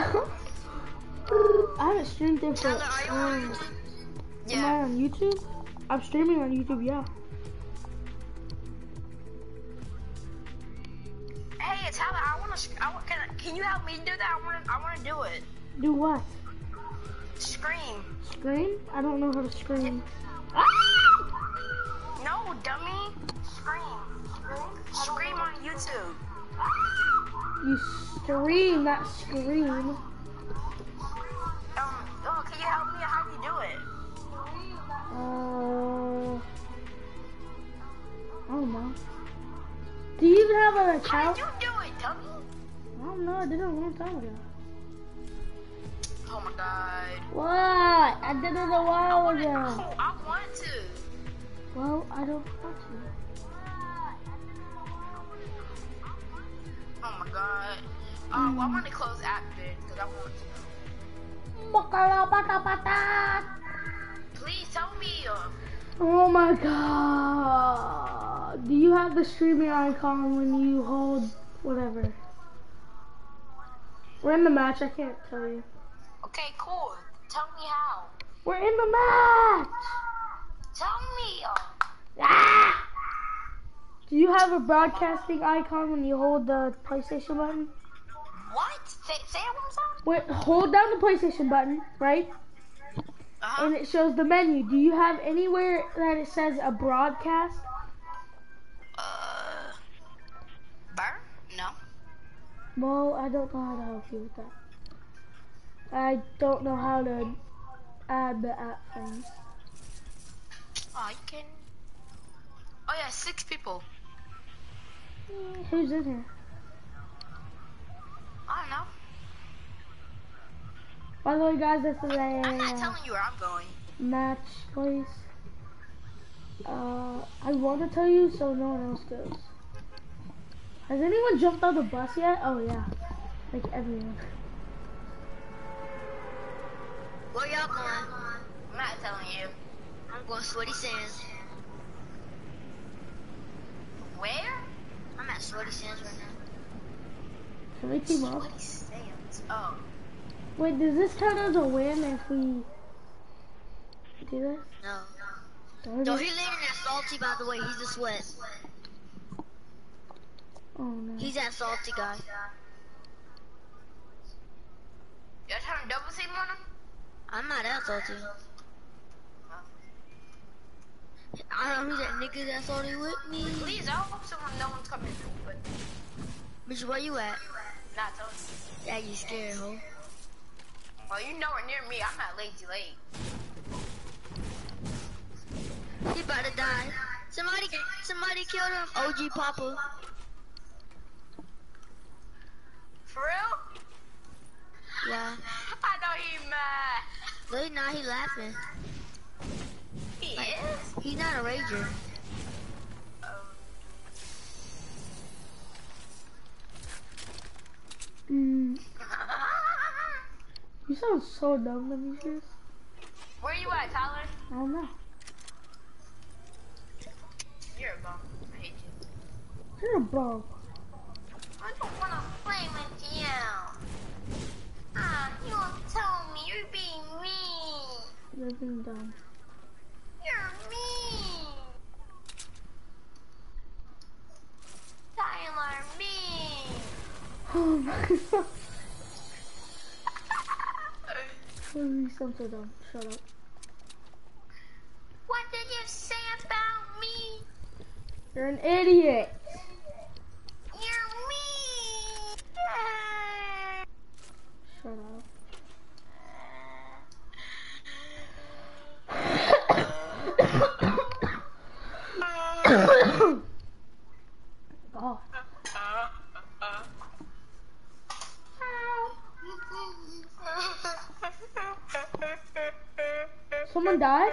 I haven't streamed there for. Tyler, are you on? um, Am I on YouTube? I'm streaming on YouTube. Yeah. Hey, it's Tyler, I wanna. I want, can, can you help me do that? I wanna. I wanna do it. Do what? Scream. Scream? I don't know how to scream. No, dummy. Scream. Scream. Scream on YouTube. You scream, not scream. Um. Oh, can you help me? How do you do it? Uh, I don't know. Do you even have a an How account? did you do it, dummy? I don't know. I did it a long time ago. Oh my god. What? I did it a while Oh, ago. I want to. Well, I don't want to. Oh my god. Um, well, I'm gonna close app because I want to. Please tell me. Uh, Oh my god. Do you have the streaming icon when you hold whatever? We're in the match, I can't tell you. okay, cool. Tell me how. We're in the match! Tell me. Uh, Ah! Do you have a broadcasting icon when you hold the PlayStation button? What? Say, say it one more Wait, hold down the PlayStation button, right? Uh-huh. And it shows the menu. Do you have anywhere that it says a broadcast? Uh. Burn? No. Well, I don't know how to help you with that. I don't know how to add the app thing. Oh, you can. Oh yeah, six people. Who's in here? I don't know. By the way, guys, this is a I'm not telling you where I'm going. match place. Uh, I want to tell you so no one else goes. Has anyone jumped on the bus yet? Oh yeah, like everyone. Where y'all going? I'm not telling you. I'm going Sweaty Sands. Where? I'm at Sweaty Sands right now. Can we team up? What. Oh. Wait, does this count as a win if we do this? No. Darn No, it. he landed at Salty, by the way. He's a sweat. Oh no. He's that salty guy. You're trying to double team on him? I'm not that salty. I don't know who's that nigga that salty with me. Please, I hope someone, no one's coming. But Bitch, where you at? not telling you. Yeah, you scared, ho. Well, you're nowhere near me. I'm at Lazy Lake. He about to die. Somebody, somebody killed him. OG Papa. For real? Yeah. I know he mad. Late now he laughing. He is? He's not a rager. Um, Mm, you sound so dumb, Demetrius. Where you at, Tyler? I don't know. You're a bum. I hate you. You're a bum. I don't want to play with you. Ah, you tell me. You're being mean. You're being dumb. You're mean. Tyler, mean. Oh my god. So dumb. Shut up. what did you say about me? You're an idiot. You're mean. Shut up. Someone died?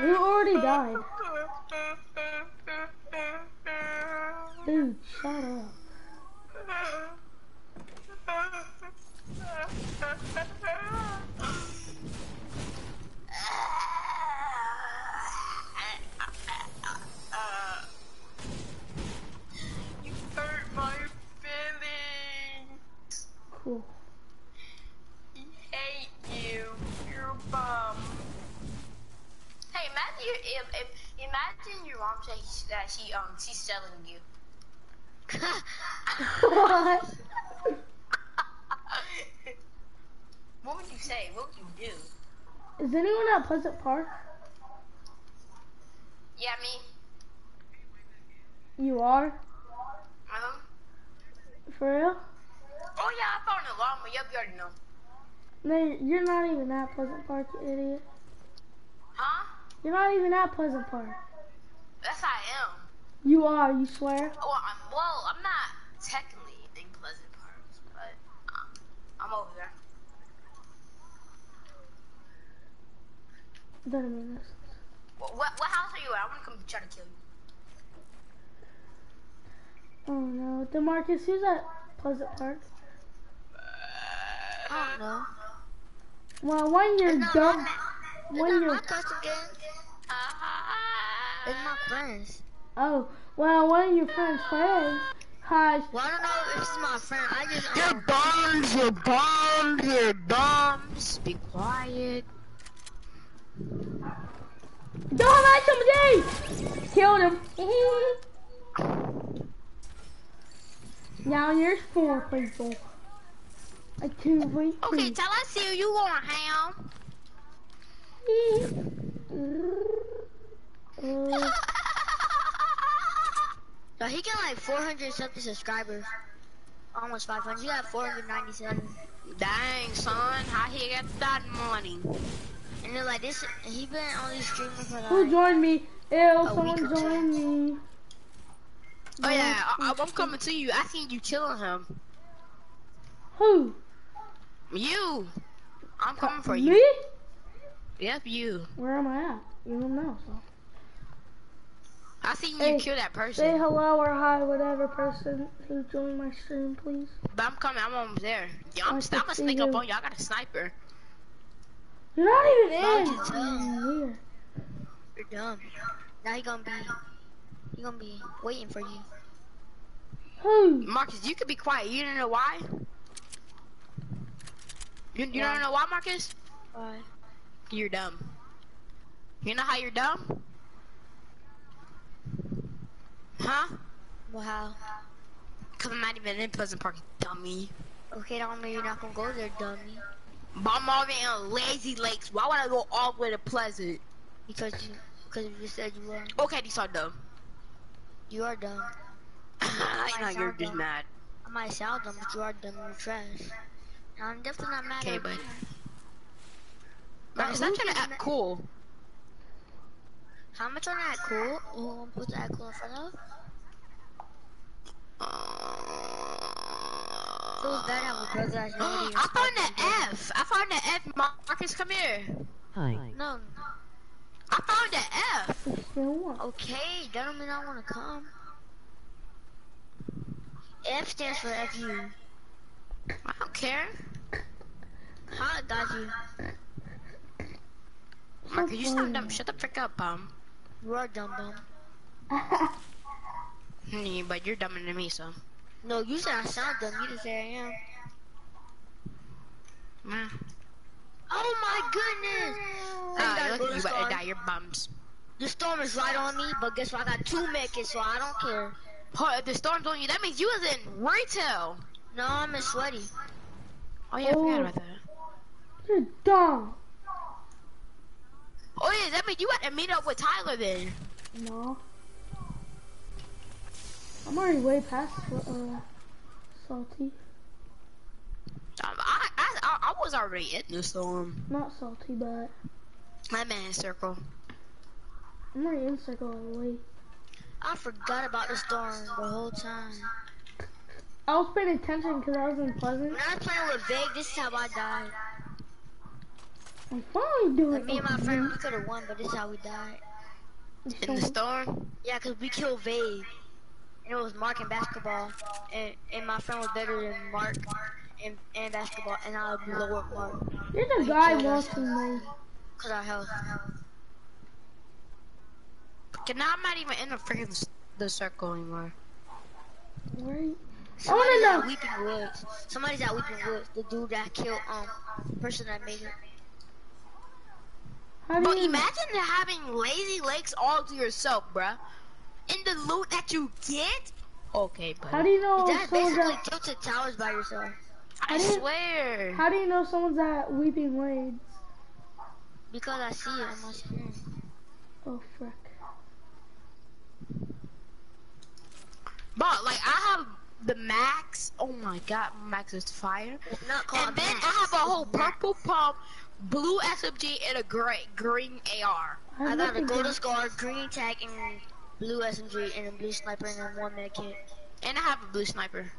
Who already died? Dude, shut up. That she um she's selling you. what? what would you say? What would you do? Is anyone at Pleasant Park? Yeah, me. You are? Uh-huh. For real? Oh yeah, I found a llama. Yep, you already know. No, you're not even at Pleasant Park, you idiot. Huh? You're not even at Pleasant Park. Yes, I am. You are, you swear? Well, I'm, well, I'm not technically in Pleasant Park, but um, I'm over there. Doesn't mean this. What, what, what house are you at? I'm gonna come try to kill you. Oh no. Demarcus, who's at Pleasant Park? I don't know. Well, when you're It's not dumb, it's when not you're, my custom game. It's my friends. Oh, well, one of your friends' friends has, Well, I don't know if it's my friend. I just You're um, bombs, you're bombs, you're bombs. Be quiet. don't let somebody! Killed him. now there's four people. A two, three, Okay, tell us who you want, Ham. So he got like 400 something subscribers. Almost 500. He got 497. Dang, son, how he get that money? And then like this, he been only streaming for who like. joined me? Ew, week someone or two. joined me. Oh yeah, I, I'm coming to you. I seen you killing him. Who? You. I'm coming for you. Me? Yep, you. Where am I at? You don't know, so. I seen Hey, you kill that person. Say hello or hi, whatever person who joined my stream, please. But I'm coming. I'm almost there. Yeah, I'm, I I'm can gonna see sneak up on you. I got a sniper. You're not even How'd in. you tell? Here. You're dumb. Now he gonna be. He gonna be waiting for you. Who? Marcus, you could be quiet. You don't know why? You, you don't know why, Marcus? Why? You're dumb. You know how you're dumb? Huh? Well, how? Cause I'm not even in Pleasant Park, dummy. Okay, don't mean you're not gonna go there, dummy. But I'm already in Lazy Lakes. Why would I go all the way to Pleasant? Because you, because you said you were. Okay, these are dumb. You are dumb. I know you're just dumb. mad. I might sound dumb, but you are dumb and trash. And I'm definitely not mad Okay, at you. Marcus, I'm trying to act cool. How much on that cool? Who I'm supposed to cool in front of? Feels bad having a brother that's nobody I found respects the. F. I found the F. Marcus, come here. Hi. No. I found the F. It's still one. Okay, that don't mean I wanna come. F stands for FU. I don't care. How got you? Marcus, you sound dumb. Shut the frick up, bum. You are dumb bum. Hmm, but you're dumber than me, so. No, you said I sound dumb. You didn't say I am. Meh. Oh my goodness! I Ah, gotta look go at to you about to die. You're bums. The storm is right on me, but guess what? I got two mechas, so I don't care. Oh, if the storm's on you, that means you was in retail. No, I'm in sweaty. Oh yeah, I Oh. forgot about that. You're dumb. Oh yeah, that means you had to meet up with Tyler then. No. I'm already way past uh, salty. Um, I, I, I, was already in the storm. Not salty, but I'm in circle. I'm already in circle all the way. I forgot about the storm the whole time. I was paying attention because I was in Pleasant. When I was playing with Vague, this is how I died. I'm finally doing Like, me and my friend, we could have won, but this is how we died. In the storm. Yeah, 'cause we killed Vade. And it was Mark in basketball. And, and my friend was better than Mark in, in basketball. And I was lower Mark. You're the guy watching me. Because our health. Okay, now I'm not even in the freaking s- the circle anymore. Right? Somebody's know. at Weeping Woods. Somebody's at Weeping Woods. The dude that killed um the person that made it. How do But you? imagine having Lazy Lakes all to yourself, bruh. In the loot that you get. Okay, but How do you know that someone's basically at? tilted towers by yourself. I do you- swear. How do you know someone's at Weeping Blades? Because I see it on my screen. Oh frick. But like I have the max. Oh my god, max is fire. It's not called And then max, I have a whole purple pump, blue SMG, and a gray green AR. I I have got a golden scar, green tag, and blue SMG, and a blue sniper, and one med kit. And I have a blue sniper.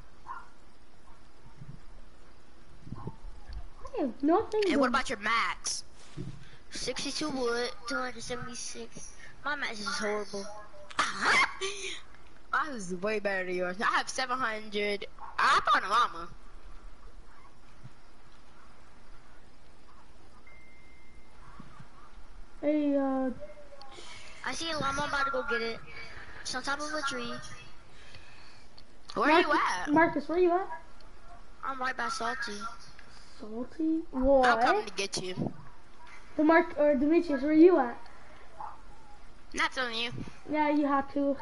I have nothing. And what about your max? 62 wood, 276. My max is horrible. I was way better than yours. I have 700. I found a llama. Hey, uh, I see a llama, I'm about to go get it. It's on top of a tree. Where are you at? Marcus, where are you at? I'm right by Salty. Salty. I'm What? coming to get you. The Mark or Demetrius, where are you at? Not telling you. Yeah, you have to.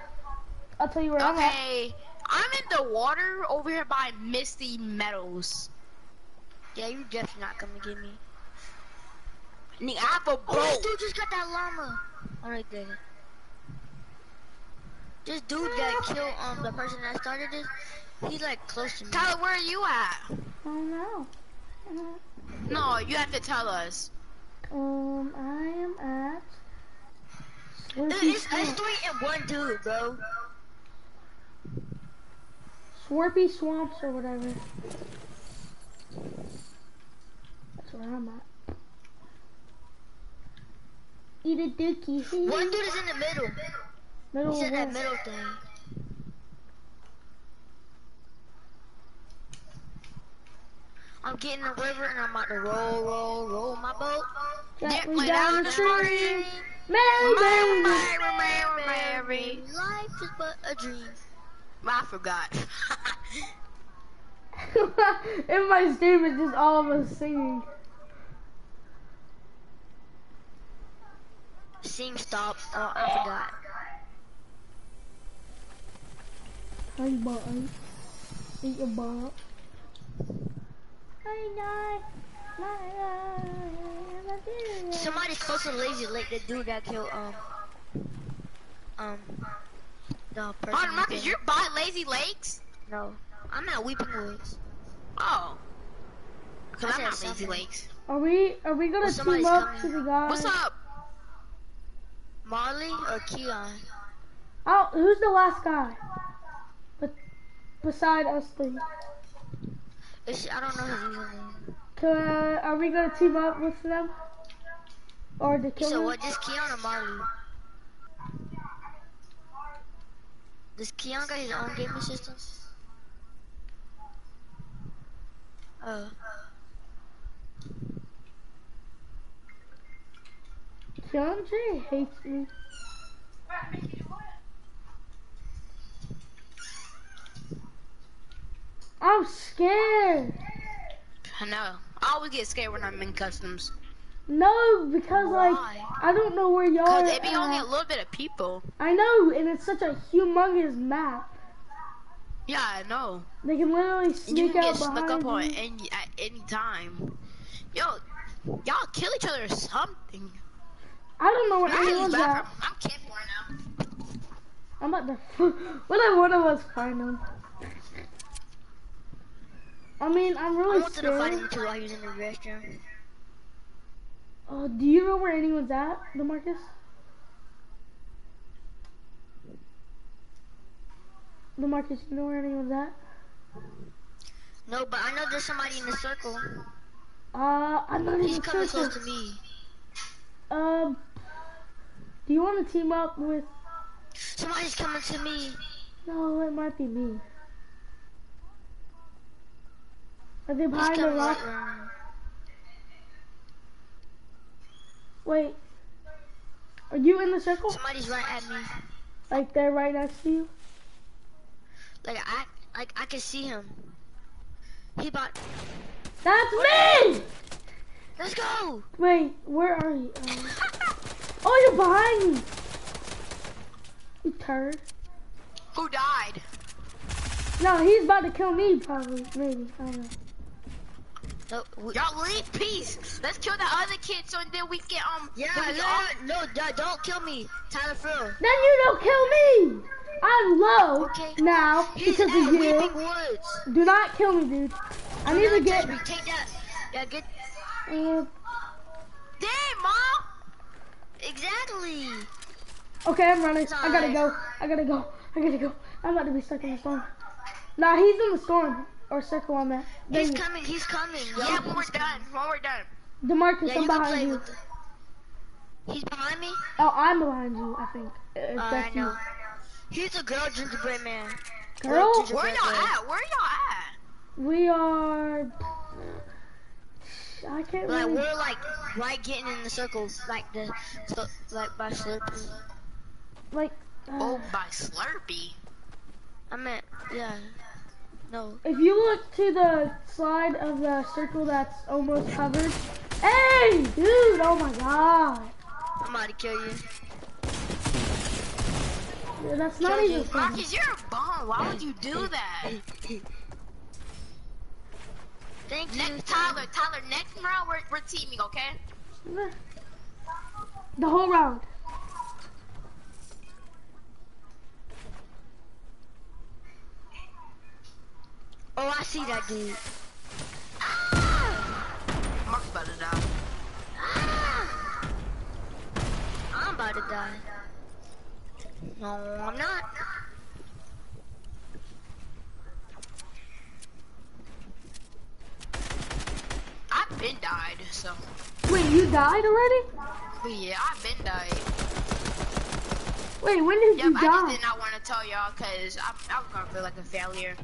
I'll tell you where I'm at. Okay. I'm in the water over here by Misty Meadows. Yeah, you're definitely not coming to get me. Nigga, I have a Oh, this dude just got that llama. Alright, did it. This dude that killed um the person that started this, he's like close to me. Tyler, where are you at? Oh no. Uh, No, you have to tell us. Um, I am at. Dude, Swarpy it's, it's three and one dude, bro. Swarpy Swamps or whatever. That's where I'm at. Eat a dookie. see? One dude is in the middle. Middle He's in that middle thing. I'm getting the river and I'm about to roll, roll, roll my boat. Gently lay down the stream. stream. Mary, Mary, Mary. Mary, Mary, Mary. Life is but a dream. I forgot. In my stream, it's just all of us singing. Sing stop. Oh, I forgot. Hi, button. Eat your butt. Hi, night. Somebody's close to Lazy Lake. The dude that killed um um the person. Hold on, who Marcus, did- you're by Lazy Lakes? No, I'm at Weeping Woods. Oh. Cause I I'm said not Lazy. Lakes. Are we are we gonna Well, team somebody's up coming. to the guy? What's up? Marley or Keon? Oh, who's the last guy? But beside us three. It's, I don't know his username. Uh, are we gonna team up with them? Or the kill So what? Just Keon or Marley? Does Keon got his own gaming system? Oh. Keandre hates me. I'm scared. I know. I always get scared when I'm in customs. No, because like I don't know where y'all are. Cause it be only a little bit of people. I know, and it's such a humongous map. Yeah, I know. They can literally And you sneak can get out snuck up on behind any at any time. Yo, y'all kill each other or something. I don't know where Look at anyone's at. bathroom. I'm camping right now. I'm about to. what if one of us find? I mean, I'm I really wanted to fight scared. him too while he was in the restroom. Oh, do you know where anyone's at, Demarcus? Demarcus, you know where anyone's at? No, but I know there's somebody in the circle. Uh, I'm not He's even coming close to me. Um, do you want to team up with? Somebody's coming to me. No, it might be me. Are they behind the rock? right. Wait. Are you in the circle? Somebody's right at me. Like they're right next to you? Like I, like I can see him. He about. That's me! Let's go. Wait, where are you? Uh, oh, you're behind me. You turd. Who died? No, he's about to kill me, probably. Maybe. I don't know. No, Y'all leave peace. Let's kill the other kid so then we can um. yeah, no, no, no, don't kill me, Tyler Phil. Then you don't kill me. I'm low Okay. now He's because of you. Woods. Do not kill me, dude. I Do need to get. Take that. Yeah, get Uh, Damn, mom. exactly. okay, I'm running. I gotta go. I gotta go. I gotta go. I'm about to be stuck in the storm. Nah, he's in the storm. Or circle on that. He's Then coming. He's coming. Yeah, when we're done. When we're done. Demarcus, Yeah, I'm you behind you. The... He's behind me. Oh, I'm behind you. I think. If Uh, I know. you. He's a girl gingerbread man. Girl, Gingerbread Where y'all at? Where y'all at? we are. I can't Like really. we're like right getting in the circles, like the so, like by Slurpee. Like. Oh, Uh, by Slurpee. I meant yeah. No. if you look to the side of the circle that's almost covered. Hey, dude! Oh my god. I'm about to kill you. Yeah, That's not Killed even. Marcus, you're a bum. Why would you do that? Thank you. Next, Tyler, Tyler, next round we're, we're teaming, okay? The whole round. Oh, I see that dude. Ah! Mark's about to die. Ah! I'm about to die. No, I'm not. I've been died, so. Wait, you died already? Yeah, I've been died. Wait, when did Yep, you I just did not want to tell y'all because I, I was gonna feel like a failure.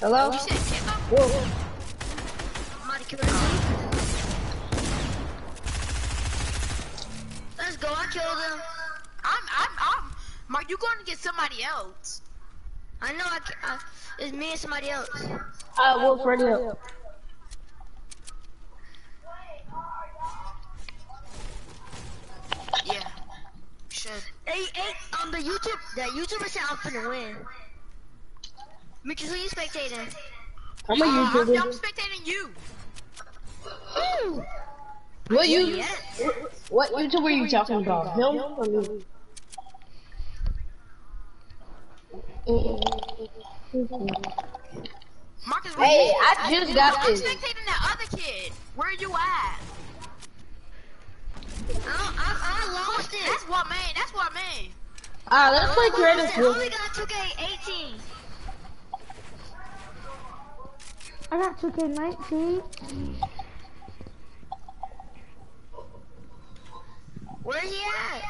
Hello? Oh, you said kick him? Whoa. I'm about to kill the. Let's go. I killed him. I'm, I'm, I'm. Mark, you're going to get somebody else? I know. I, ca- I it's me and somebody else. I will ready up. Yeah. Should. Hey, hey, um, the YouTube, the YouTuber said I'm finna win. Mickey, who you spectating? I'm a Uh, I'm, YouTuber. I'm spectating you. What you? Yeah. What what YouTuber are you talking about? Him or me? Marcus, where Hey, you? I just got this. I'm spectating that other kid. Where are you at? I, I, I lost it. That's what man. That's what man. Ah, let's play I creative. lost. I only got 2K18. I got 2K19. Where he at?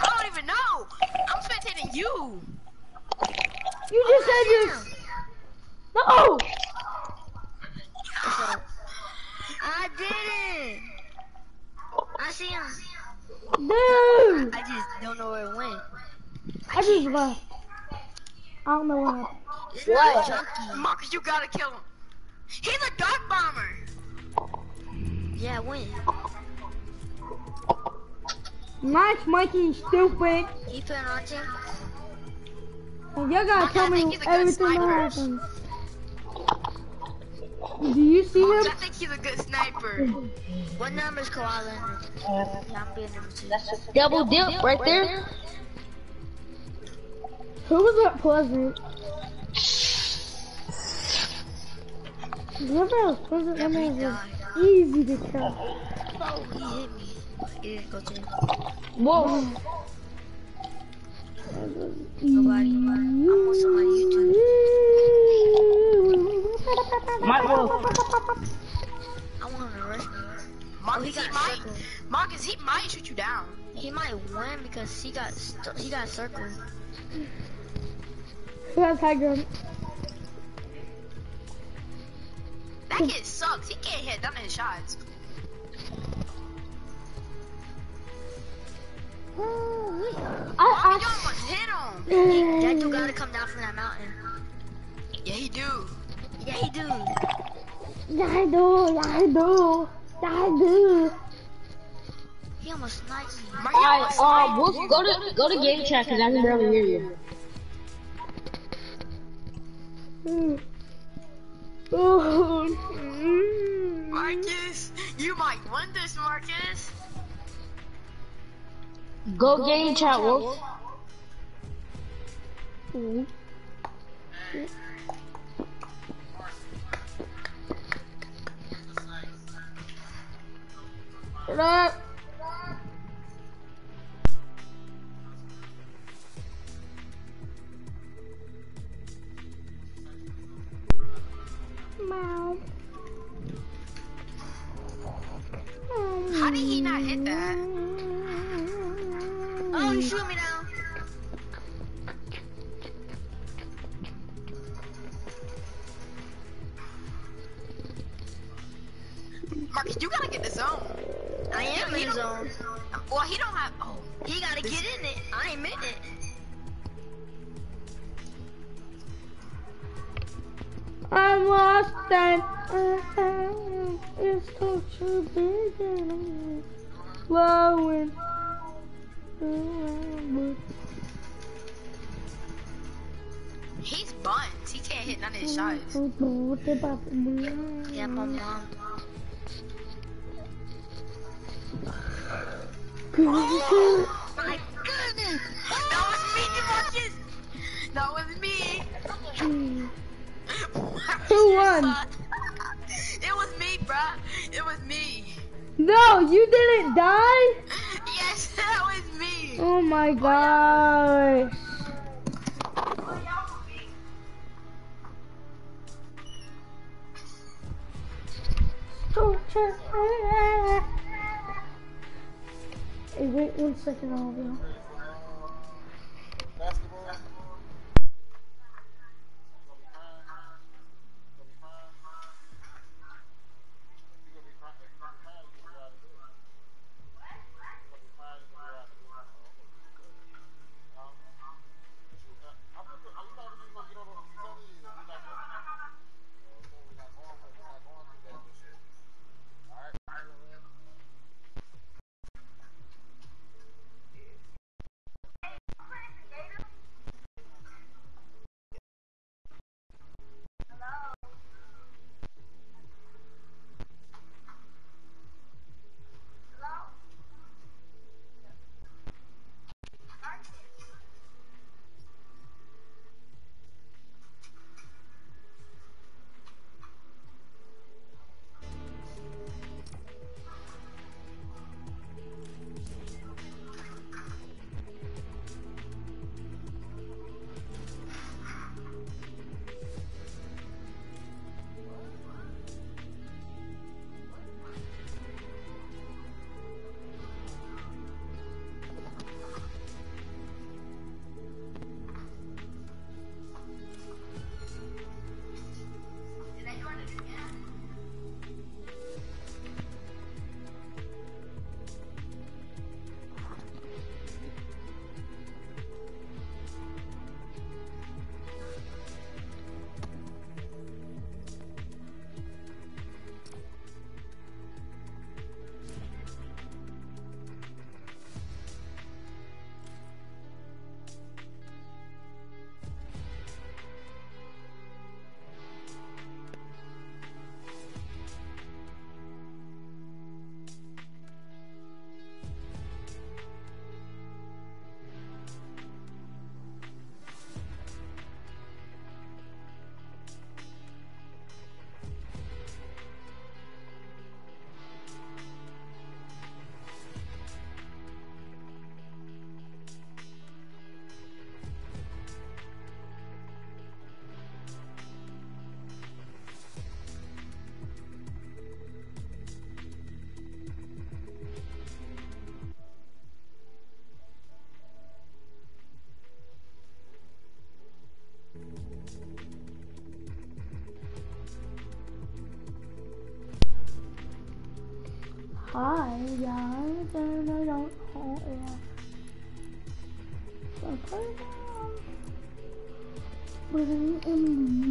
I don't even know. I'm spectating you. You just said you. No! I didn't. I see him. Dude! I just don't know where it went. I just left. I don't know happened. It's What? Marcus, you gotta kill him. He's a dark bomber. Yeah, when? Nice, Mikey, stupid. He put on team. Y'all gotta tell me think he's a good everything that happens. Do you see Marcus, him? I think he's a good sniper. What number is Koala? Uh, Yeah, I'm being number two. double dip right there. Who was that pleasant? Whoever was pleasant, that man was easy to kill. Oh, he hit me. He didn't go to. Whoa. Nobody. I'm on somebody YouTube. Might well. I want to rush me. Marcus, oh, he he, got might. circled. Marcus, he might shoot you down. He might win because he got st- he got circled. Who has high ground? That kid sucks. He can't hit none of his shots. I, Marcus, you almost hit him. I, That dude gotta come down from that mountain. Yeah, he do. Yeah, he do. I do, I do, I do. He almost sniped me. Mark, you Alright, almost um, we'll go to go to game chat because I can barely hear you. Mm. Oh, mm. Marcus, you might win this, Marcus. Go game chat, Wolf. Mm. Shut up. How did he not hit that? Oh, you shoot me now. Marcus, you gotta get the zone. I am He in the don't- zone. Well, he don't have. Oh, He gotta get in it. I ain't in it. I'm lost and it's so too big and flowing. he's buns. He can't hit none of his shots. Yeah, my mom. My goodness! That was me, Marcus! That was me! Who won? It was me, bruh. It was me. No, you didn't die? Yes, that was me. Oh my oh, gosh. Oh, hey, wait one second, I'll be guys, and I don't know if but I am this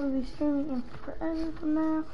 probably be streaming in forever from now.